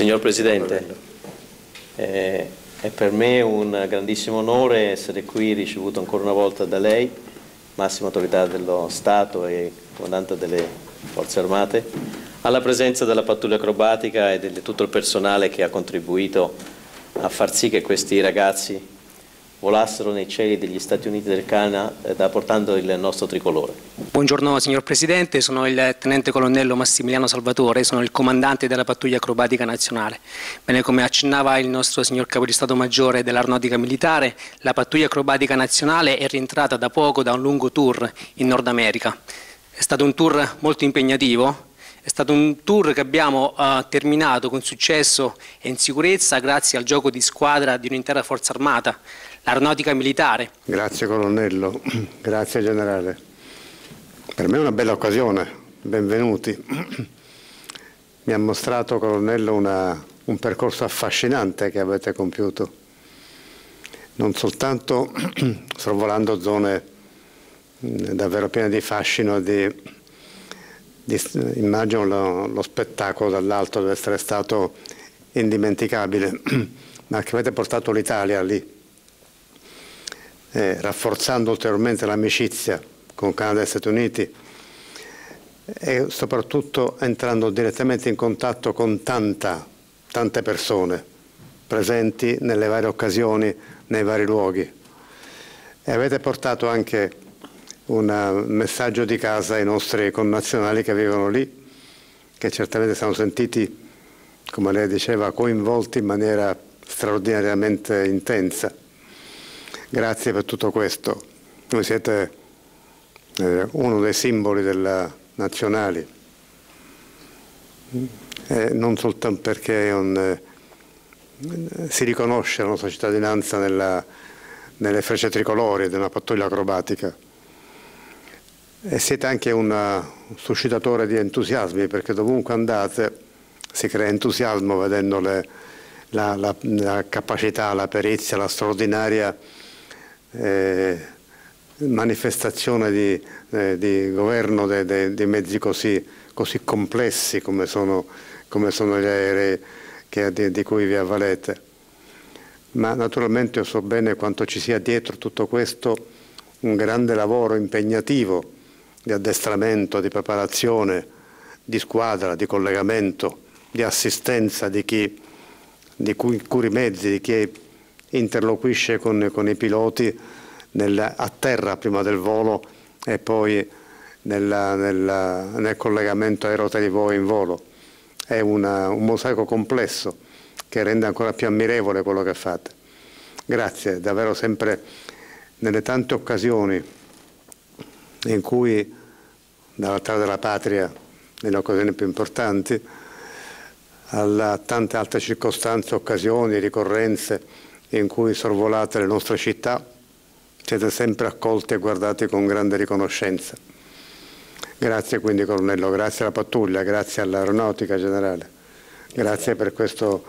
Signor Presidente, eh, è per me un grandissimo onore essere qui ricevuto ancora una volta da lei, massima autorità dello Stato e comandante delle Forze Armate, alla presenza della pattuglia acrobatica e di tutto il personale che ha contribuito a far sì che questi ragazzi volassero nei cieli degli Stati Uniti del Canada portando il nostro tricolore. Buongiorno signor Presidente, sono il Tenente Colonnello Massimiliano Salvatore, sono il comandante della pattuglia acrobatica nazionale. Bene, come accennava il nostro signor Capo di Stato Maggiore dell'Aeronautica Militare, la pattuglia acrobatica nazionale è rientrata da poco da un lungo tour in Nord America. È stato un tour molto impegnativo, è stato un tour che abbiamo uh, terminato con successo e in sicurezza grazie al gioco di squadra di un'intera forza armata, l'aeronautica militare. Grazie colonnello, grazie generale. Per me è una bella occasione, benvenuti. Mi ha mostrato colonnello una, un percorso affascinante che avete compiuto. Non soltanto sorvolando zone davvero piene di fascino e di immagino lo, lo spettacolo dall'alto deve essere stato indimenticabile, ma che avete portato l'Italia lì, eh, rafforzando ulteriormente l'amicizia con Canada e Stati Uniti e soprattutto entrando direttamente in contatto con tanta, tante persone presenti nelle varie occasioni, nei vari luoghi. E avete portato anche un messaggio di casa ai nostri connazionali che vivono lì, che certamente sono sentiti, come lei diceva, coinvolti in maniera straordinariamente intensa. Grazie per tutto questo. Voi siete eh, uno dei simboli della nazionali, eh, non soltanto perché un, eh, si riconosce la nostra cittadinanza nella, nelle frecce tricolori della pattuglia acrobatica, e siete anche un suscitatore di entusiasmi perché dovunque andate si crea entusiasmo vedendo le, la, la, la, capacità, la perizia, la straordinaria eh, manifestazione di, eh, di governo di mezzi così, così, complessi come sono, come sono gli aerei che, di, di cui vi avvalete. Ma naturalmente io so bene quanto ci sia dietro tutto questo un grande lavoro impegnativo di addestramento, di preparazione, di squadra, di collegamento, di assistenza di chi di cui curi mezzi, di chi interloquisce con, con i piloti nel, a terra prima del volo e poi nella, nella, nel collegamento aerotelevoe in volo. È una, un mosaico complesso che rende ancora più ammirevole quello che fate. Grazie, davvero sempre nelle tante occasioni in cui dalla terra della patria, nelle occasioni più importanti, a tante altre circostanze, occasioni, ricorrenze in cui sorvolate le nostre città, siete sempre accolti e guardati con grande riconoscenza. Grazie quindi Colonnello, grazie alla pattuglia, grazie all'aeronautica generale, grazie per questo,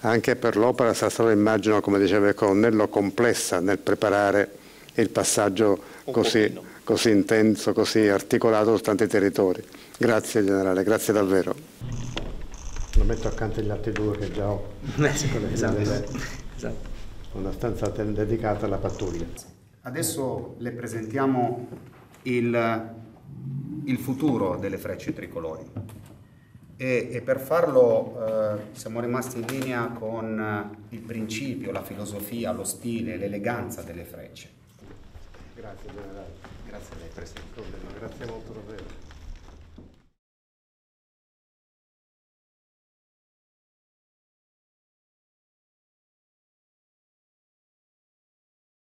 anche per l'opera sarà stata immagino, come diceva il Colonnello, complessa nel preparare il passaggio così, così intenso, così articolato su tanti territori. Grazie generale, grazie davvero. Metto accanto agli altri due che già ho. esatto, esatto. Una stanza dedicata alla pattuglia. Adesso le presentiamo il, il futuro delle frecce tricolori e, e per farlo eh, siamo rimasti in linea con il principio, la filosofia, lo stile, l'eleganza delle frecce. Grazie generale, grazie a lei Presidente, grazie molto davvero.